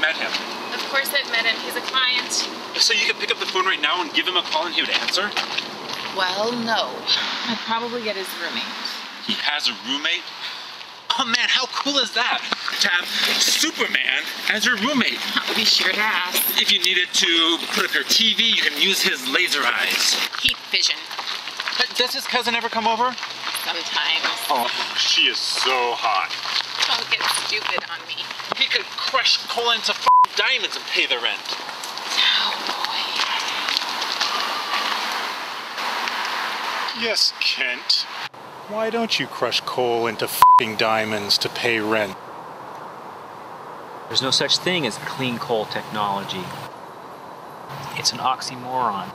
met him. Of course I've met him. He's a client. So you could pick up the phone right now and give him a call and he would answer? Well, no. I'd probably get his roommate. He has a roommate? Oh man, how cool is that? To have Superman as your roommate. That would be sure to ask. If you needed to put up your TV, you can use his laser eyes. Heat vision. But does his cousin ever come over? Sometimes. Oh, she is so hot. Don't get on me. He could crush coal into f- diamonds and pay the rent. Oh boy. Yes, Kent. Why don't you crush coal into fing diamonds to pay rent? There's no such thing as clean coal technology. It's an oxymoron.